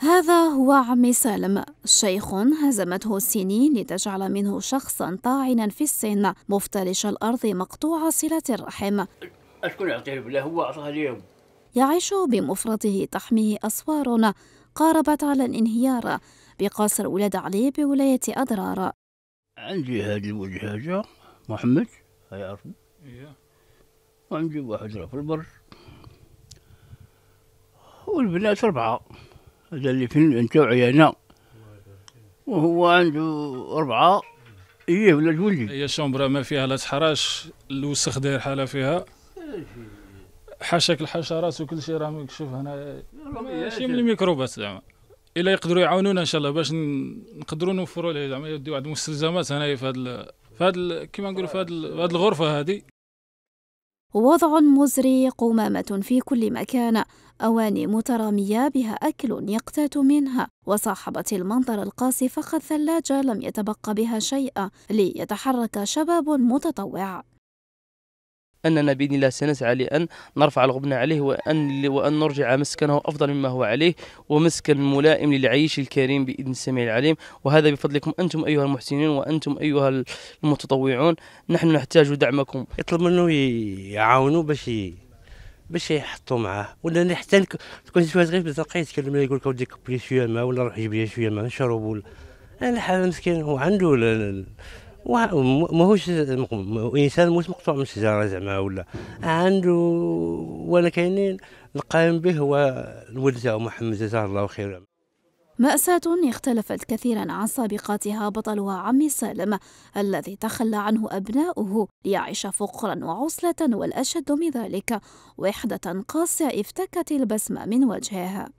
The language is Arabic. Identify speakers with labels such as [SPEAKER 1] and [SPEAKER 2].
[SPEAKER 1] هذا هو عمي سالم. شيخ هزمته السنين لتجعل منه شخصا طاعنا في السن مفترش الأرض مقطوع صلة الرحم.
[SPEAKER 2] أشكون يعطيه بالله هو أعطاها اليوم.
[SPEAKER 1] يعيش بمفرده تحميه أسوار. قاربت على الانهيار. بقصر ولاد علي بولاية أضرار
[SPEAKER 2] عندي هذه الوجهاجة محمد هاي عرفه وعندي واحد في البر. والبنات أربعة. هذا اللي في انت وعيانا وهو عنده أربعة. إيه ولا ولدي
[SPEAKER 3] هي شومبرا ما فيها لا تحراش الوسخ داير حالة فيها. حاشاك الحشرات وكل شيء راه مكشوف هنا ماشي من الميكروبات زعما. إلا يقدروا يعاونونا إن شاء الله باش نقدروا نوفروا له زعما يديو واحد المستلزمات هنايا في هذا في هذا كيما نقولوا في هذه الغرفة هذه
[SPEAKER 1] وضع مزري قمامة في كل مكان. أواني مترامية بها أكل يقتات منها. وصاحبة المنظر القاسي فقط ثلاجة لم يتبقى بها شيء ليتحرك شباب متطوع.
[SPEAKER 4] أننا بإذن الله سنسعى لأن نرفع الغبن عليه وأن, وأن نرجع مسكنه أفضل مما هو عليه ومسكن ملائم للعيش الكريم بإذن السميع العليم. وهذا بفضلكم أنتم أيها المحسنين وأنتم أيها المتطوعون. نحن نحتاج دعمكم.
[SPEAKER 5] يطلب منه يعاونوا باش باش يحطوا معاه. ولا حتى تكون شوية صغير تلقاه يتكلم يقول لك ودي كبري شوية الماء ولا روح جيب لي شوية الماء نشرب ولا أنا حال مسكين هو عنده ماهوش إنسان مش مقطوع من الشجرة زعما ولا. عنده وأنا كاينين القائم به هو الولد تاعو محمد جزاه الله خيرا.
[SPEAKER 1] مأساة اختلفت كثيرا عن سابقاتها بطلها عمي سالم الذي تخلى عنه أبناؤه ليعيش فقرا وعسلة والأشد من ذلك وحدة قاسية افتكت البسمة من وجهها.